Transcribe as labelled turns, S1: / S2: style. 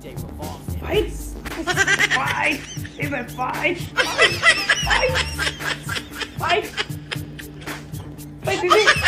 S1: Fight! fight! Even fight! Fight! Fight! Fight! Fight!